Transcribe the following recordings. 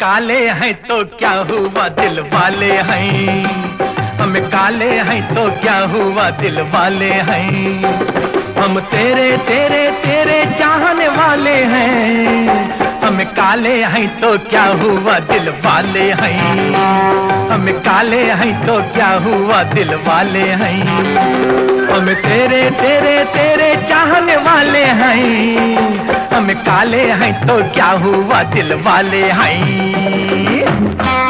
काले हैं तो क्या हुआ दिल वाले हैं? हम काले हैं तो क्या हुआ दिल वाले हैं? हम तेरे तेरे तेरे चाहने वाले हैं। हम काले हैं तो क्या हुआ दिल वाले हैं? हम काले हैं तो क्या हुआ दिल वाले हैं? हम तेरे तेरे तेरे चाहने वाले हैं। हम काले हैं तो क्या हुआ दिल वाले हैं?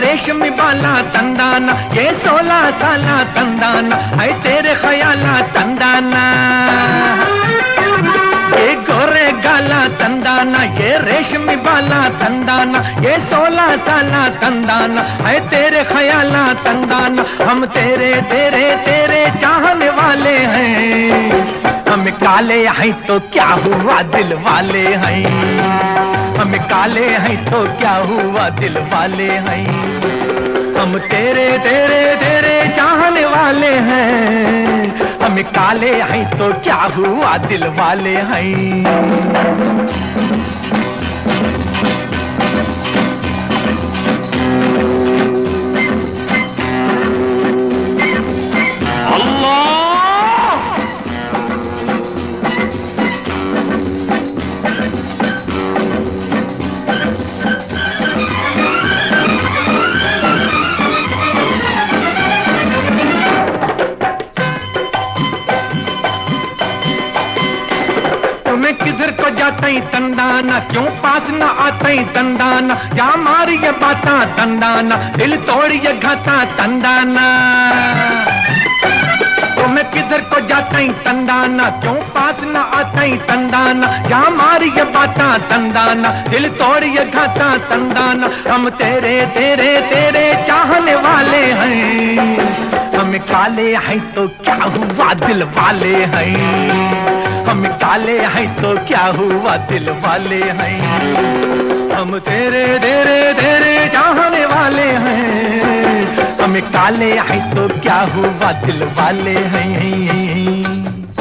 रेशमी बाला तंदाना ये सोलह साला तंदाना है तेरे ख्याला तंदाना ये गोरे गाला तंदाना ये रेशमी बाला तंदाना ये सोलह साला तंदाना है तेरे ख्याला तंदाना हम तेरे तेरे तेरे चाहने वाले हैं। हम काले हैं तो क्या हुआ दिल वाले हैं? हम काले हैं तो क्या हुआ दिल वाले हैं? हम तेरे तेरे तेरे चाहने वाले हैं। हम काले हैं तो क्या हुआ दिल वाले हैं? ही तंदाना क्यों पास न आता तंदाना जा मारी ये बाता तंदाना दिल तोड़िए घाता तंदाना तुम्हें किधर को जाता ही तंदाना क्यों पास न आता ही तंदाना जा मारी ये बाता तंदाना दिल तोड़ ये घाता तंदाना हम तेरे तेरे तेरे चाहने वाले हैं। हम काले हैं तो क्या हुआ दिल वाले हैं? हम काले हैं तो क्या हुआ दिल वाले हैं? हम तेरे तेरे तेरे चाहने वाले हैं। हम काले हैं तो क्या हुआ दिल वाले हैं?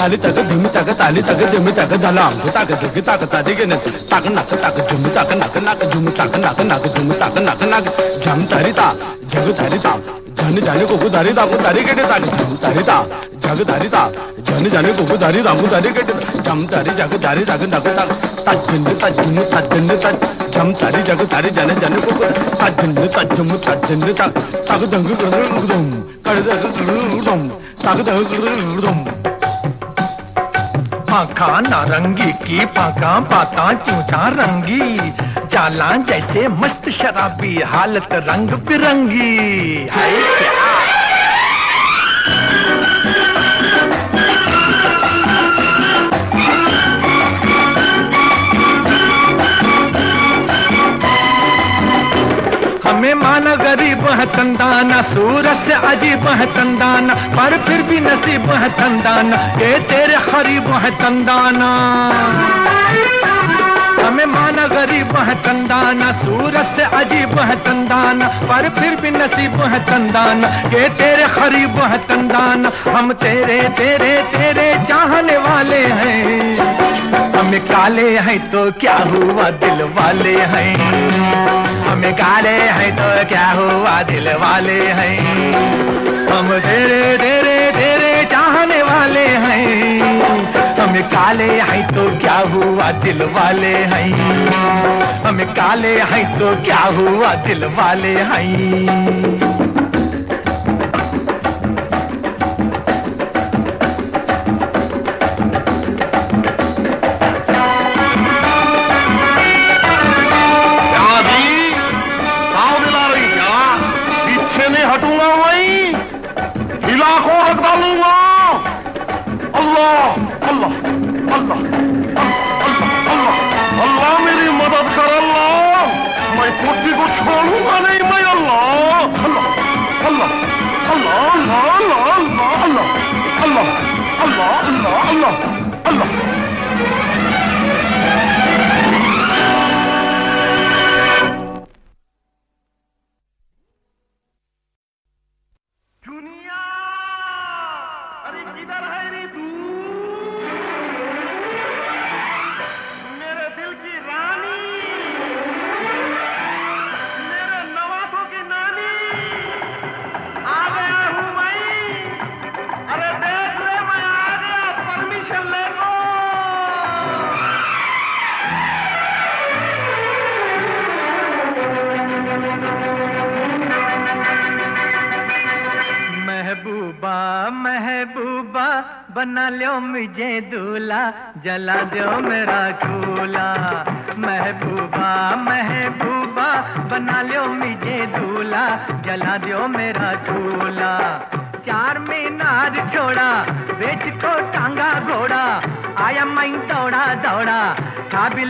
ताली तक धुमी तक ताली धुमी तक दला अंगु तक धुगी तक तादी के नक तक नक तक झुमी तक नक नक झुमी तक नक नक झुमी तक नक नक झम तारी ता जग तारी ता जन जाने को दारी ता को दारी के तक झम तारी ता जग तारी ता जन जाने को दारी ता को दारी के झम तारी जग तारी जग नक तक तजन तजन तजन तज झम तारी जग तारी जन जाने को तजन तजम तजन तक तग दंग गुदुम कर दंग गुदुम तग दंग गुदुम पाखा नारंगी की फाका, पाता, चूचा, रंगी। चाला जैसे मस्त शराबी, हालत रंग बिरंगी। है क्या हमें माना गरीब है तंदाना सूरत से अजीब है तंदाना पर फिर भी नसीब है तंदाना ये तेरे खरीब है तंदाना हमें माना गरीब है तंदाना सूरत से अजीब है तंदाना पर फिर भी नसीब है तंदाना ये तेरे खरीब है तंदाना हम तेरे तेरे तेरे चाहने वाले हैं। हम काले हैं तो क्या हुआ दिल वाले हैं? हम काले हैं तो क्या हुआ दिल वाले हैं? हम तेरे तेरे तेरे चाहने वाले हैं। हम काले हैं तो क्या हुआ दिल वाले हैं? हम काले हैं तो क्या हुआ दिल वाले हैं? मुझे दूल्हा जला दो मेरा चूल्हा महबूबा महबूबा, बना लो मुझे दूल्हा जला दो मेरा चूल्हा चार मीनार छोड़ा, बेच को टांगा घोड़ा। आया मैं दौड़ा दौड़ा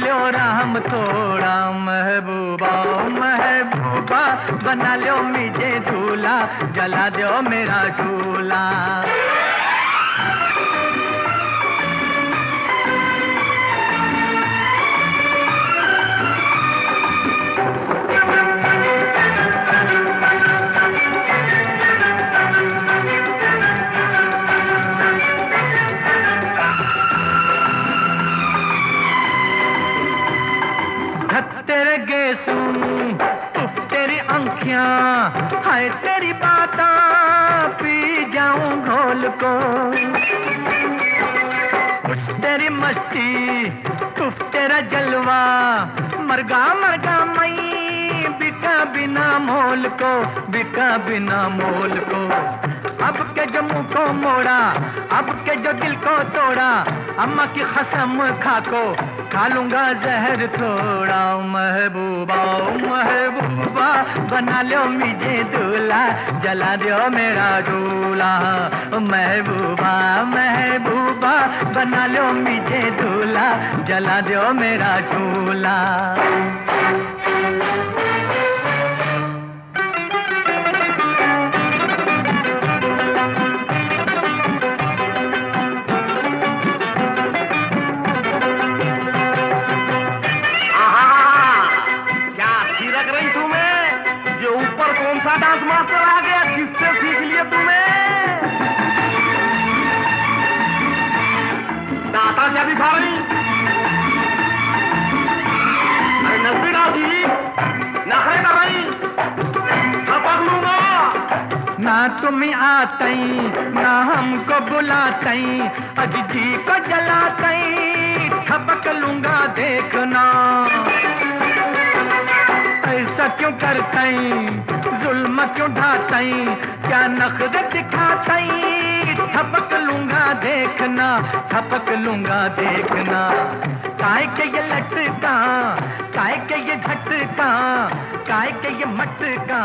लो राम थोड़ा महबूबा महबूबा, बना लो मुझे दूल्हा जला दो मेरा चूल्हा जलवा। मरगा मरगा मई, बिका बिना मोल को, बिका बिना मोल को। अब के जो मुँह को मोड़ा, अब के जो दिल को तोड़ा, अम्मा की कसम खा को खा लूँगा जहर थोड़ा महबूबा महबूबा, बना लो मुझे दूल्हा, जला दो मेरा दूल्हा। महबूबा महबूबा, बना लो मुझे दूल्हा, जला दो मेरा दूल्हा। तुम आतई, ना हमको बुलाते अज जी को जलाते थपक लूँगा देखना। ऐसा क्यों करतई? जुल्म क्यों ढातई क्या नखरे दिखातई? ठपक लूँगा देखना, थपक लूँगा देखना। काय के ये लटका काय के ये झटका काय के ये मटका।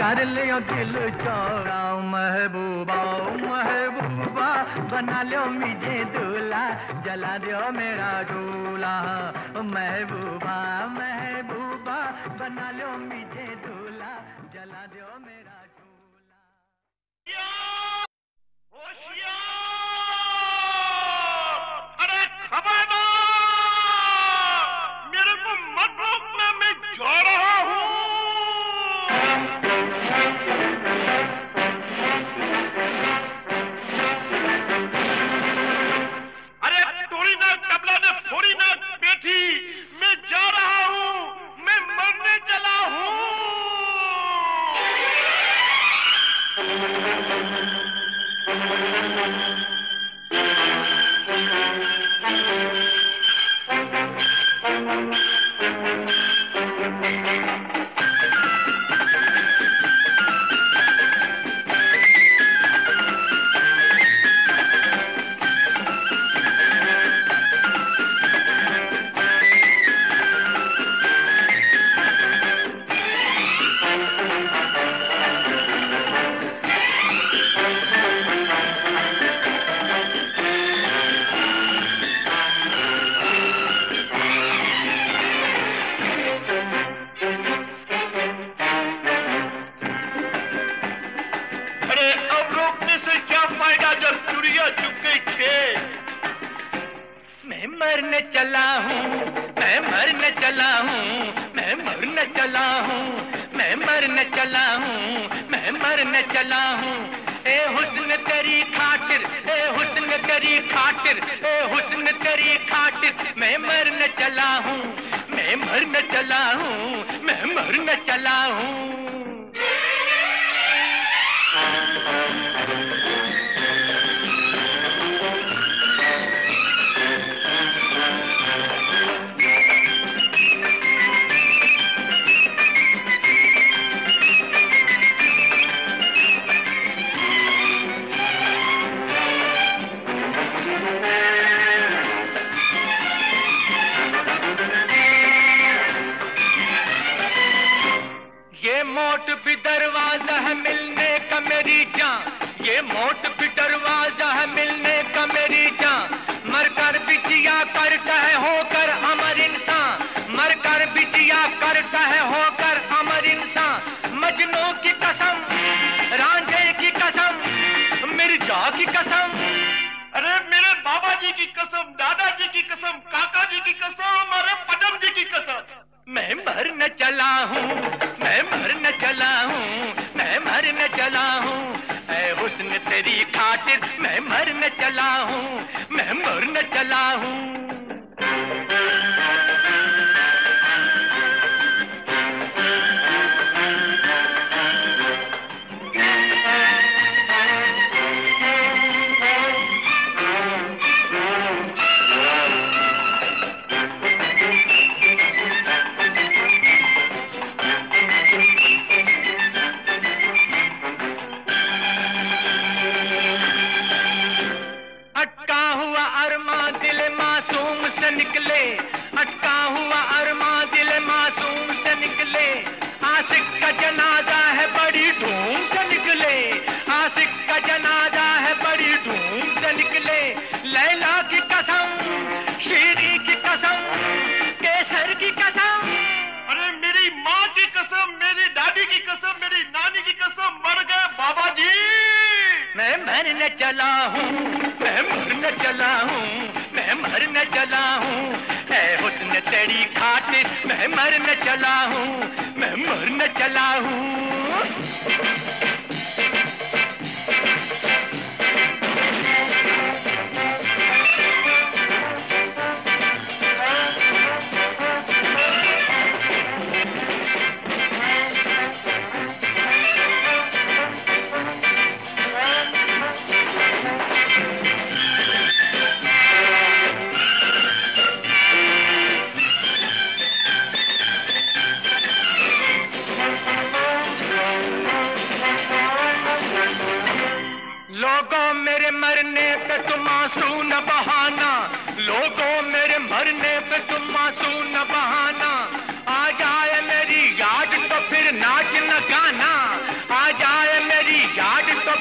कर लियो दिल चौड़ा महबूबा महबूबा। बना लो मुझे दूल्हा, जला दो मेरा दूल्हा। महबूबा महबूबा, बना लो मुझे झूला दो मेरा झूला होशियार करता है होकर अमर इंसान मरकर भी जिया करता है होकर अमर इंसान। मजनू की कसम रांझे की कसम मिर्ज़ा की कसम। अरे मेरे बाबा जी की कसम दादाजी की कसम काका जी की कसम अरे पदम जी की कसम। मैं मरने चला हूँ मैं मरने चला हूँ मैं मरने चला हूँ। हुस्न तेरी खातिर मैं मरने चला हूँ मैं मरने चला हूँ। मरने चला हूँ, मैं मरने चला हूँ, मैं मरने चला हूँ। है हुस्न तेरी खातिर, मैं मरने चला हूँ, मैं मरने चला हूँ।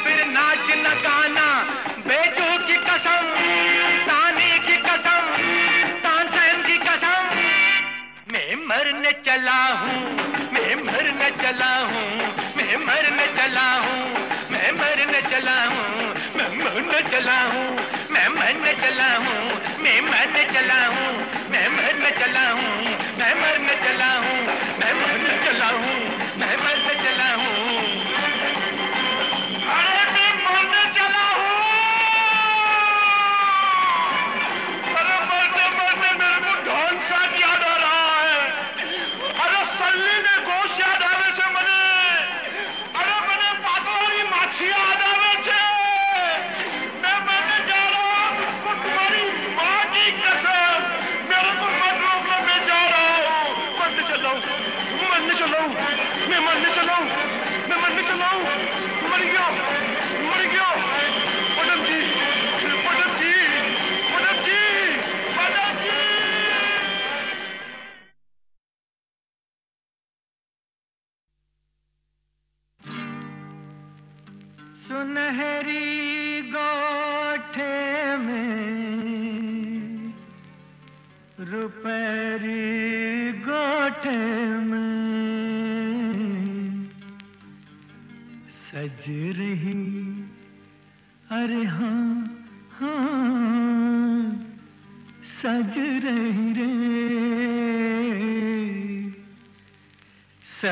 फिर नाच न गाना बेचू की कसम तानी की कसम तानसेन की कसम मैं मरने चला हूँ मैं मरने चला हूँ मैं मरने चला हूँ मैं मरने चला हूँ मैं मरने चला हूँ मैं मरने चला हूँ मैं मरने चला हूँ मैं मरने चला हूँ मैं मरने चला हूँ मैं मरने चला हूँ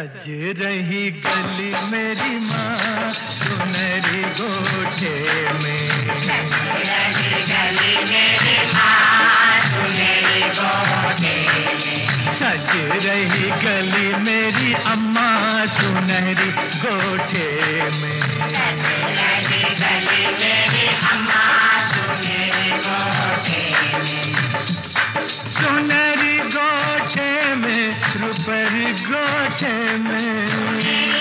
सज रही गली मेरी माँ, सुनहरी गोठे में। सज रही गली मेरी अम्मा, सुनहरी गोठे रुपरी गोठे में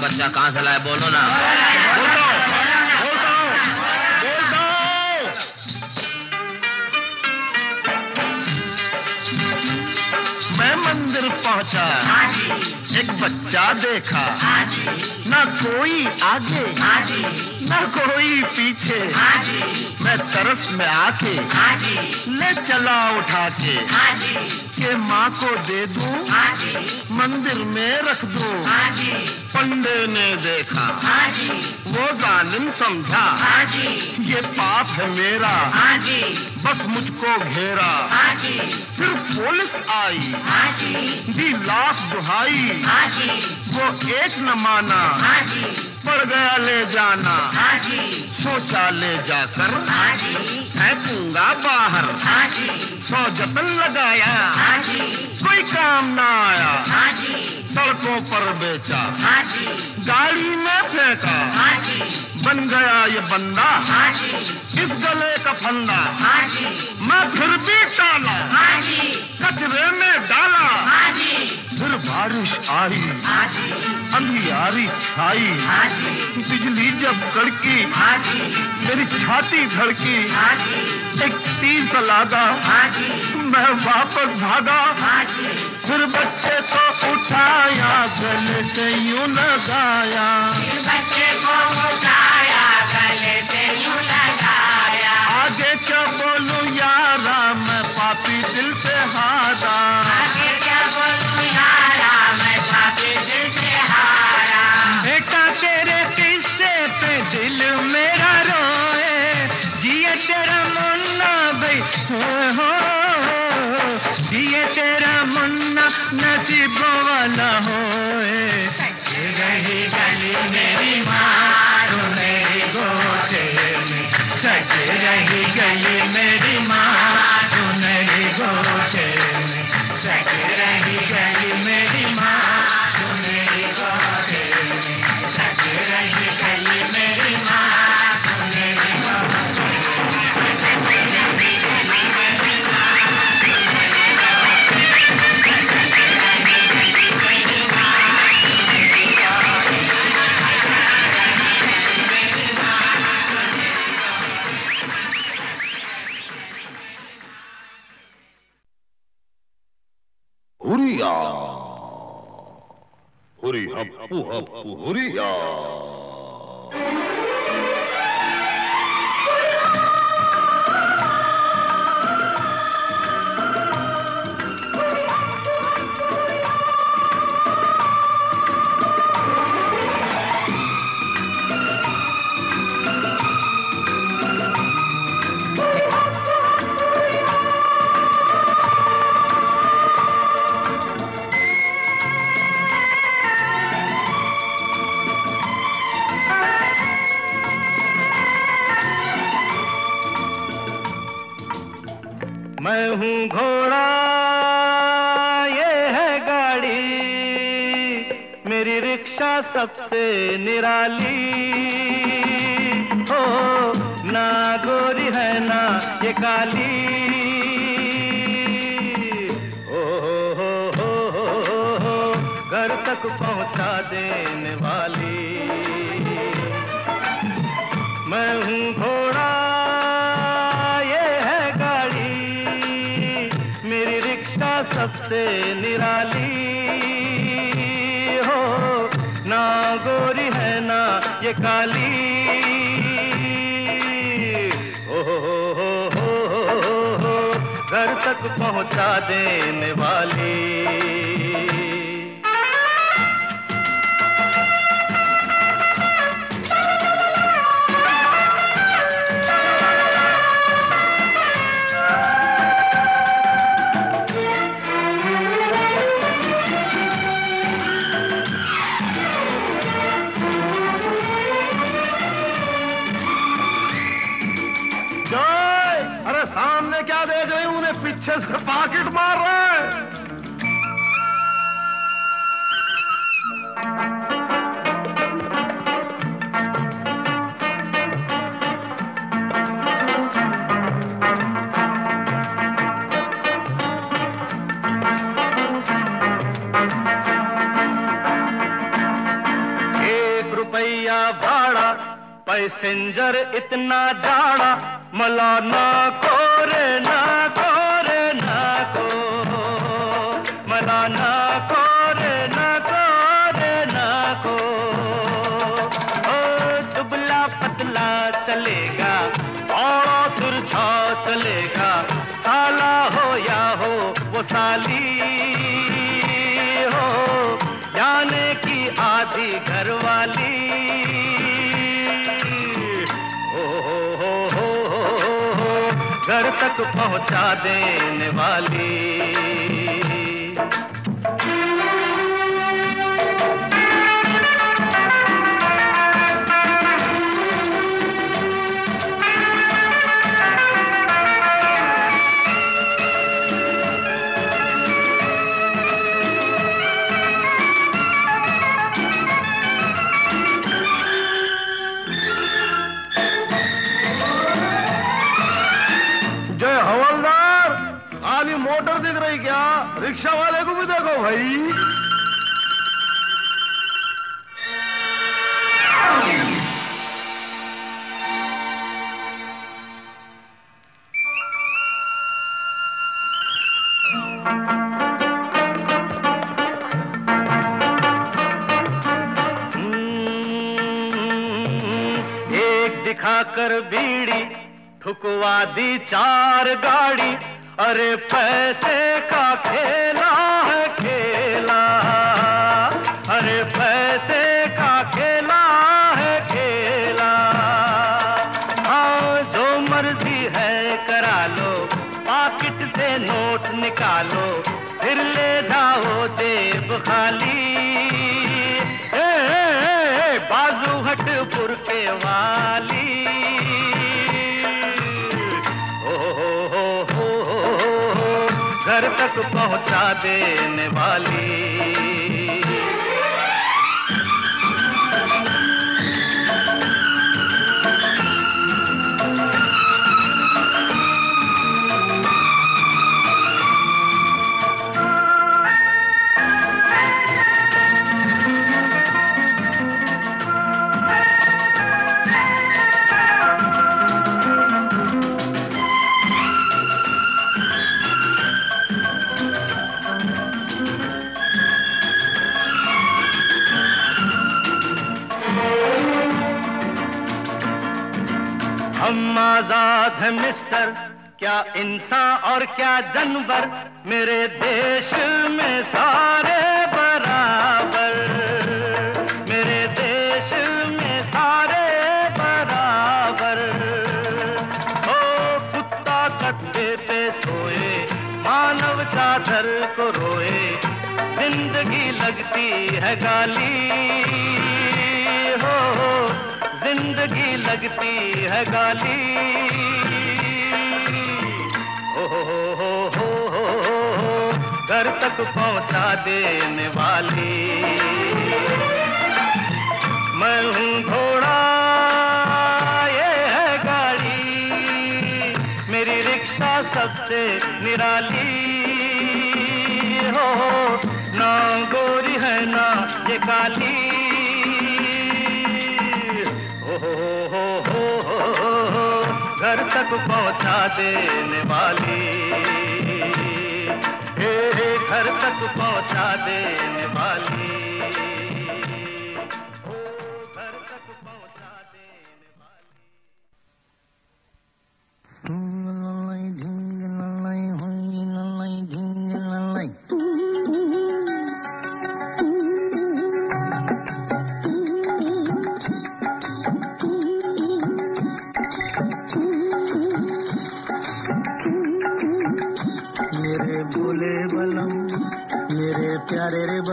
का बच्चा कहाँ से लाए? बोलो ना। हूँ हूँ हूँ मैं मंदिर पहुँचा। एक बच्चा देखा। ना कोई आगे। ना कोई पीछे। मैं तरस में आके ले चला उठा के। के माँ को दे दूँ मंदिर में रख दूँ। पंडे ने देखा वो जालिम समझा ये पाप है मेरा बस मुझको घेरा। फिर पुलिस आई दी लाख दुहाई वो एक न माना। पड़ गया ले जाना। सोचा ले जाकर फेंकूँगा बाहर। सौ जतन लगाया। कोई काम ना आया। सड़कों पर बेचा। गाड़ी में फेंका बन गया ये बंदा इस गले का फंदा मैं फिर भी टाला कचरे में डाला फिर बारिश आई अंधियारी छाई बिजली जब कड़की मेरी छाती धड़की एक तीस लादा मैं वापस भागा फिर बच्चे को उठाया गले से यूँ लगा आया। pu, pu, pu, काली। हो घर तक पहुँचा देने वाली। जय। अरे सामने क्या देख रहे उन्हें पीछे से पाकिट मार रहा भाड़ा, पैसेंजर इतना जाड़ा। मला ना को रे ना को रे ना को। मला ना को रे ना को रे ना को। ओ, दुबला पतला चलेगा और तिरछा चलेगा। साला हो या हो, वो साली हो। जाने की आधी घरवाली। घर तक पहुँचा देने वाली। मोटर दिख रही क्या? रिक्शा वाले को भी देखो भाई। हम्म, एक दिखाकर बीड़ी, ठुकवा दी चार गाड़ी। अरे पैसे का खेला तक पहुँचा देने वाली। आज़ाद हैं, मिस्टर। क्या इंसान और क्या जानवर मेरे देश में सारे बराबर? मेरे देश में सारे बराबर। ओ, कुत्ता कट्टे पे सोए, मानव चादर को रोए, ज़िंदगी लगती है गाली। ज़िंदगी लगती है गाली। हो हो घर तक पहुँचा देने वाली। मैं हूँ घोड़ा, ये है गाड़ी। मेरी रिक्शा सबसे निराली। हो, ना गोरी है, ना ये काली। घर तक पहुँचा देने वाली। हे घर तक पहुँचा देने वाली।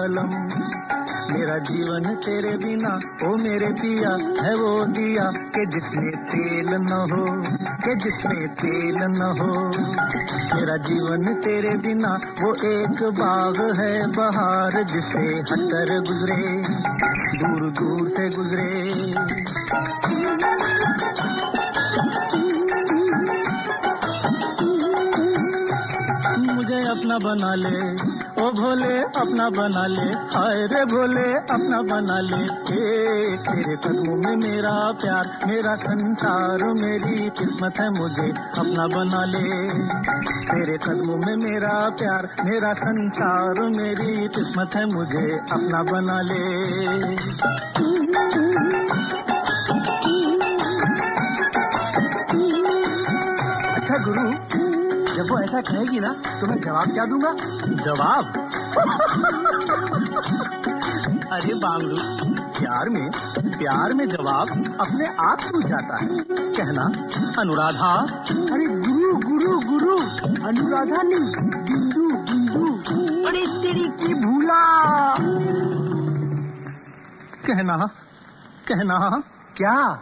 बलम मेरा जीवन तेरे बिना, ओ मेरे पिया, है वो दिया, के जिसमें तेल न हो, के जिसमें तेल न हो। मेरा जीवन तेरे बिना, वो एक बाग है बहार जिसे हटर गुजरे, दूर दूर से गुजरे। मुझे अपना बना ले ओ भोले अपना बना ले। हाय रे भोले अपना बना ले। ए, तेरे कदमों में मेरा प्यार मेरा संसार मेरी किस्मत है मुझे। अपना बना ले। तेरे कदमों में मेरा प्यार मेरा संसार मेरी किस्मत है मुझे। अपना बना ले। ऐसा कहेगी ना तो मैं जवाब क्या दूँगा? जवाब? अरे बांगड़ू प्यार में प्यार में जवाब अपने आप सूझ जाता है। कहना, अनुराधा? अरे गुरु गुरु गुरु, अनुराधा नहीं, बिंदु बिंदु। अरे तेरी की भूला। कहना कहना, क्या?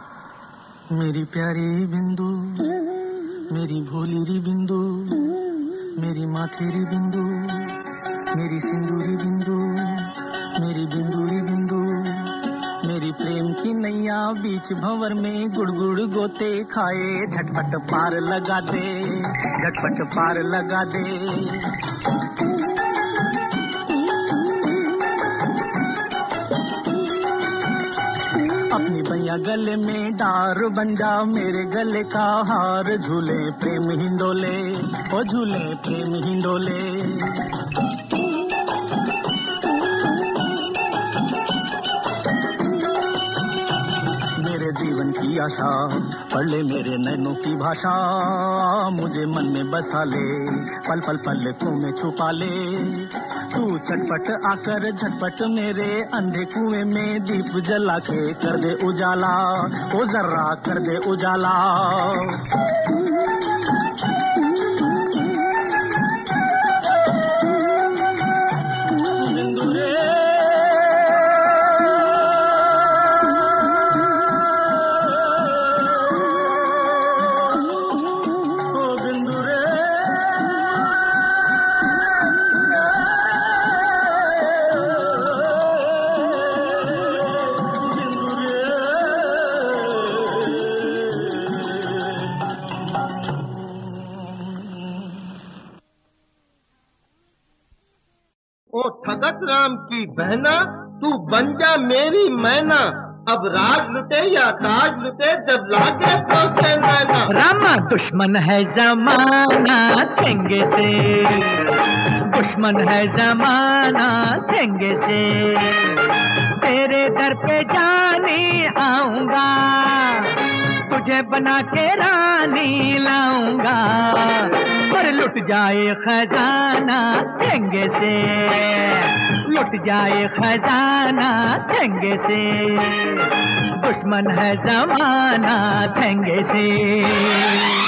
मेरी प्यारी बिंदु। मेरी भोली री बिंदु, मेरी माथेरी बिंदु, मेरी सिंदूरी बिंदु, मेरी बिंदुरी बिंदु, मेरी प्रेम की नैया बीच भंवर में गुड़गुड़ गोते खाए, झटपट पार लगा दे, झटपट पार लगा दे। सैया गले में डार बन जा मेरे गले का हार झूले प्रेम हिंदोले ओ झूले प्रेम हिंडोले। की आशा, पढ़ ले मेरे नैनों की भाषा। मुझे मन में बसा ले, पल पल पल तू में छुपा ले। तू चटपट आकर झटपट मेरे अंधे कुएँ में दीप जला के कर दे उजाला, ओ जर्रा कर दे उजाला। राम की बहना, तू बन जा मेरी मैना। अब राज लुटे या ताज लुटे, जब लागे तो रामा, दुश्मन है जमाना थेंगे से। दुश्मन है जमाना थेंगे से। तेरे दर पे जाने आऊँगा, तुझे बना के रानी लाऊँगा। लुट जाए खजाना चंगे से। लुट जाए खजाना चंगे से। दुश्मन है जमाना चंगे से।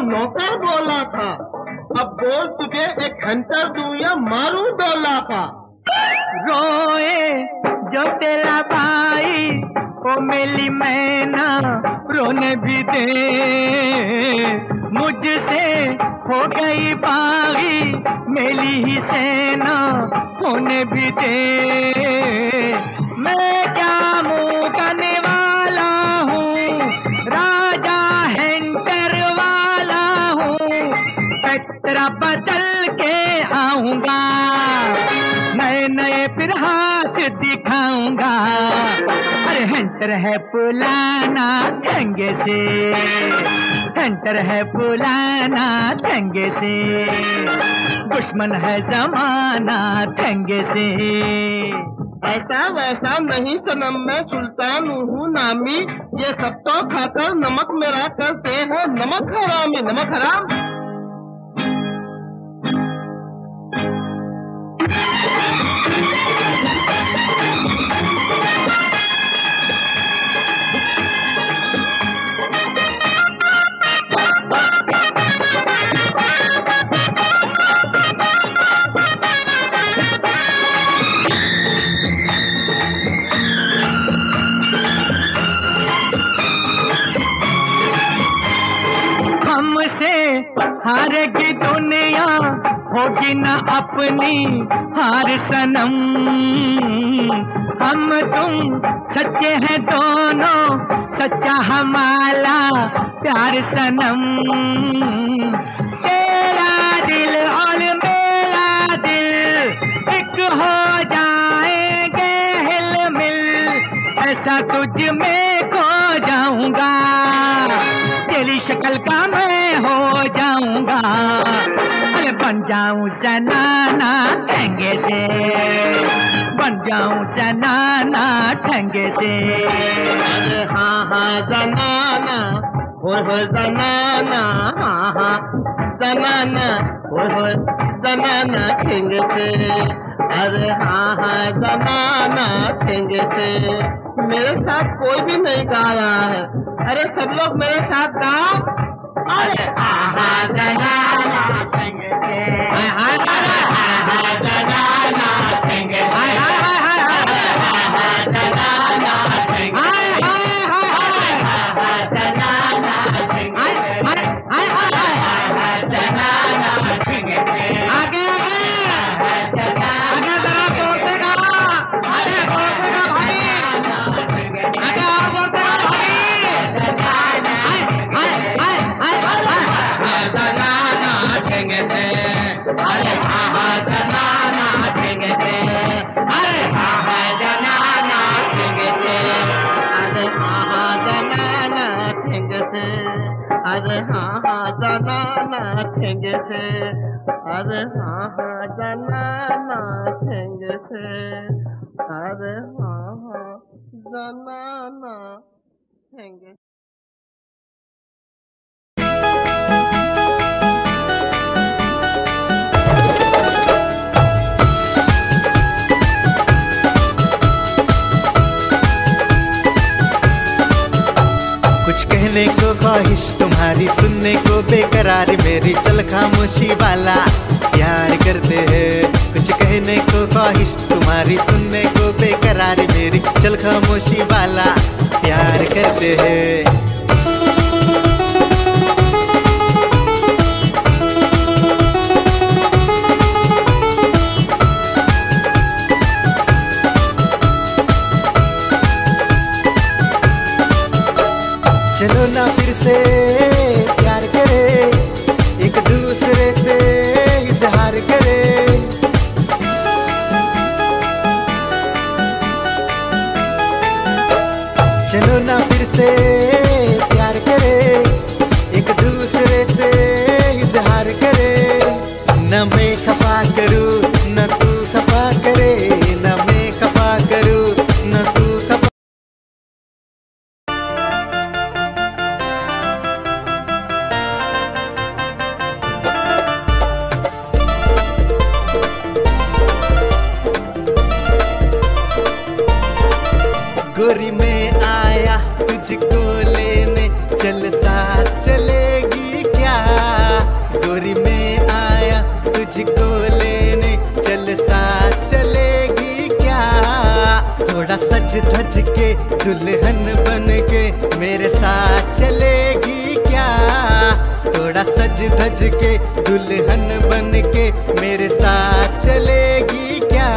नौकर बोला था। अब बोल तुझे एक हंटर दू या मारूं दो लाफा रोए जो तेरा भाई, ओ मेली मैना, रोने भी दे। मुझसे हो गई बागी, मेली ही सेना होने भी दे। है पुलाना ठंगे से। हंटर है पुलाना ठंगे से। दुश्मन है जमाना ठंगे से। ऐसा वैसा नहीं सनम, मैं सुल्तान हूँ नामी। ये सब तो खाकर नमक मेरा करते हैं। नमक हरामी, नमक हराम। हमसे हारेगी दुनिया होगी न अपनी हार सनम। हम तुम सच्चे हैं दोनों, सच्चा हमारा प्यार सनम। तेरा दिल और मेरा दिल एक हो जाएँगे हिल मिल ऐसा तुझ में तेरी शक्ल का मैं हो जाऊँगा। बन जाऊँ सनाना ठंगे से। बन जाऊँ सनाना ठंगे से। हाँ हाँ जनाना हो हो जनाना हाँ हाँ जनाना हो हो जनाना खिंग से। अरे हाँ हाँ जनाना खिंग से। मेरे साथ कोई भी नहीं गा रहा है। अरे सब लोग मेरे साथ गाओ अरे हाँ हाँ जनाना खिंग से। हाय हाय हाय है। अरे हाँ हाँ जाना नाचेंगे से अरे हाँ हाँ जाना नाचेंगे से अरे हाँ हाँ जाना नाचेंगे कहने को ख्वाहिश, तुम्हारी सुनने को बेकरार, मेरी चल खामोशी वाला। प्यार करते हैं, कुछ कहने को ख्वाहिश, तुम्हारी सुनने को बेकरार, मेरी चल खामोशी वाला। प्यार करते हैं। ना फिर से। सज धज के दुल्हन बन के मेरे साथ चलेगी क्या? थोड़ा सज धज के दुल्हन बन के मेरे साथ चलेगी क्या?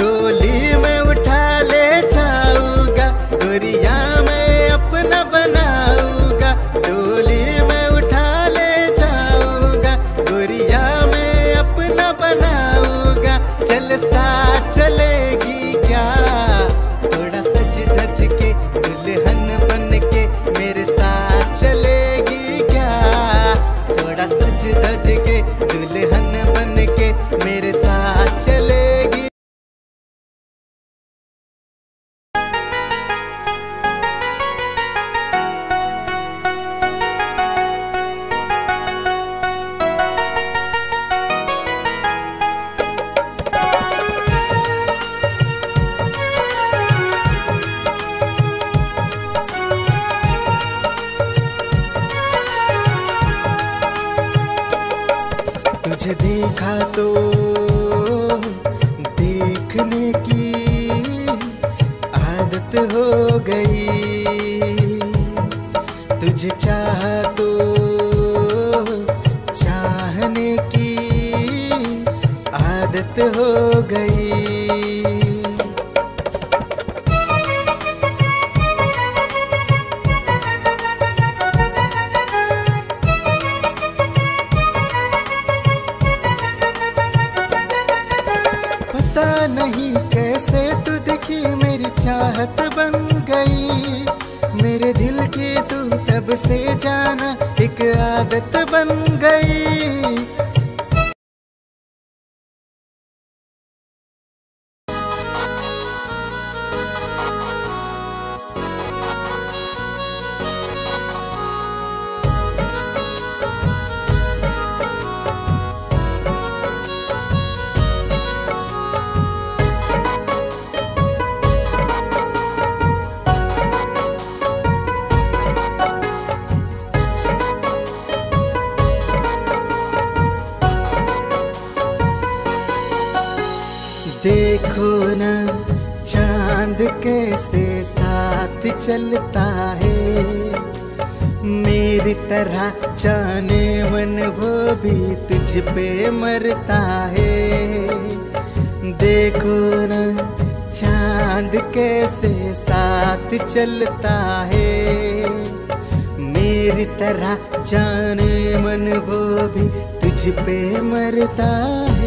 डोली में उठा ले जाऊँगा गोरिया मैं अपना बनाऊँगा, डोली में उठा ले जाऊँगा गोरिया मैं अपना बनाऊँगा, चल साथ देखा तो तुझ पे मरता है। देखो न चाँद कैसे साथ चलता है। मेरी तरह जाने मन वो भी तुझ पे मरता है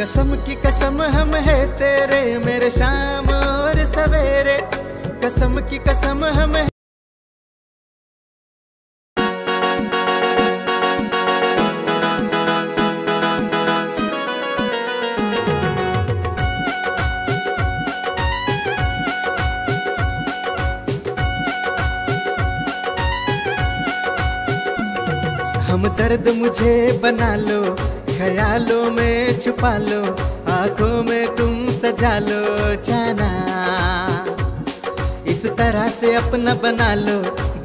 कसम की कसम हम है तेरे, मेरे शाम और सवेरे। कसम की कसम हम है हम दर्द मुझे बना लो, ख्यालों में छुपा लो आँखों में तुम सजा लो, जाना। इस तरह से अपना बना लो,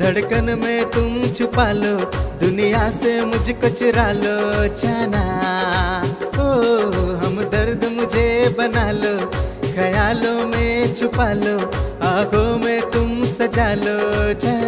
धड़कन में तुम छुपा लो, दुनिया से मुझको चुरा लो, जाना। ओ, हम दर्द मुझे बना लो, ख्यालों में छुपा लो, आँखों में तुम सजा लो, जाना।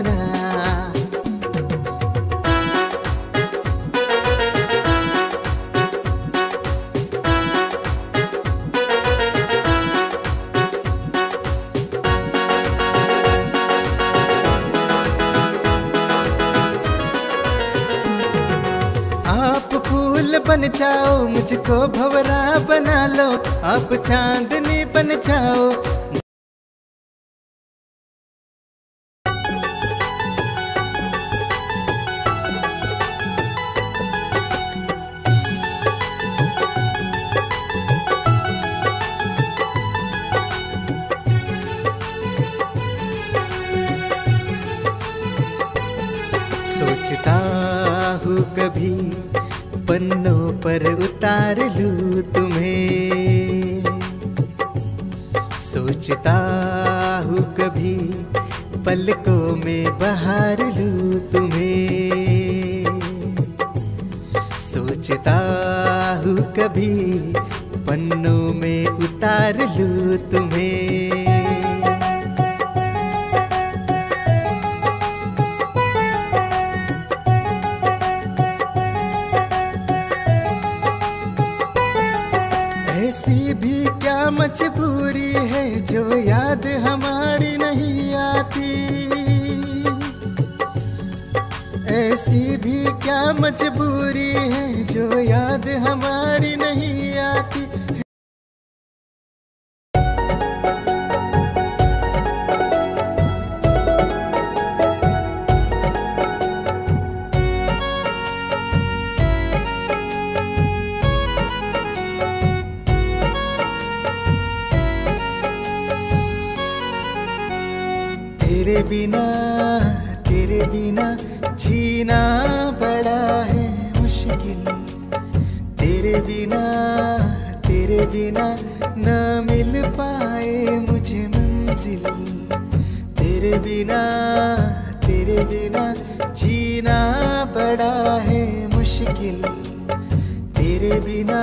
जाओ मुझको भवरा बना लो। आप चांदनी बन जाओ। सोचता हूँ कभी पन्नों पर उतार लू तुम्हें। सोचता हूँ कभी पलकों में बहार लू तुम्हें। सोचता हूँ कभी पन्नों में उतार लू तुम्हें। मंजिल तेरे बिना तेरे बिना जीना बड़ा है मुश्किल। तेरे बिना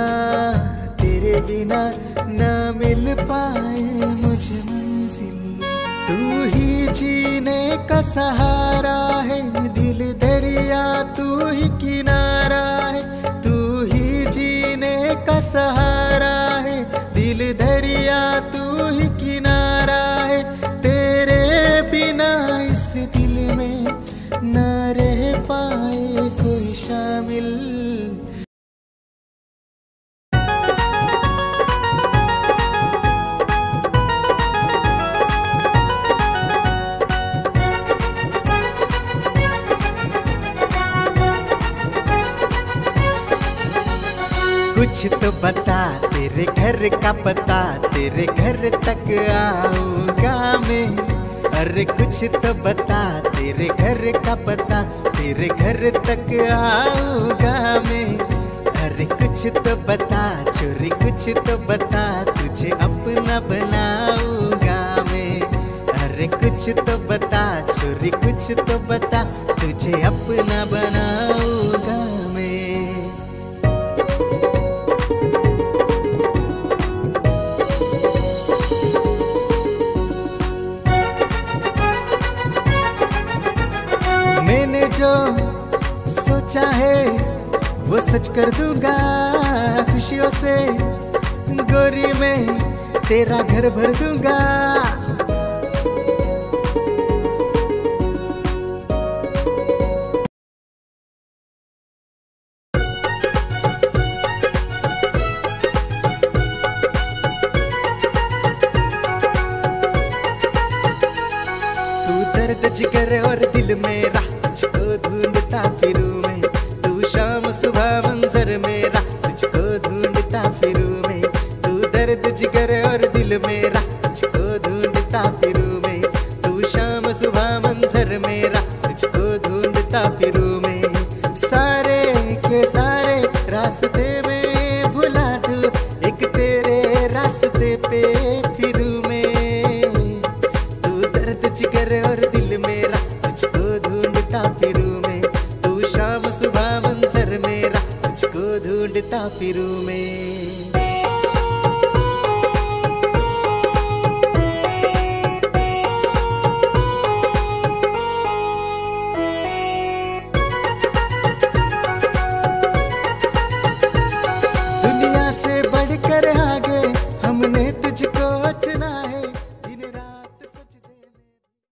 तेरे बिना न मिल पाए मुझे मंजिल। तू ही जीने का सहारा है, दिल दरिया, तू ही किनारा है। तू ही जीने का सहारा कुछ तो बता, तेरे घर का पता, तेरे घर तक आऊँगा मैं। अरे कुछ तो बता, तेरे घर का पता घर घर तक आऊँगा मैं। अरे कुछ तो बता, चोरी कुछ तो बता, तुझे अपना बनाऊँगा मैं। अरे कुछ तो बता, चोरी कुछ तो बता, तुझे अपना बनाऊँगा। सोचा है वो सच कर दूँगा खुशियों से। गोरी में तेरा घर भर दूँगा।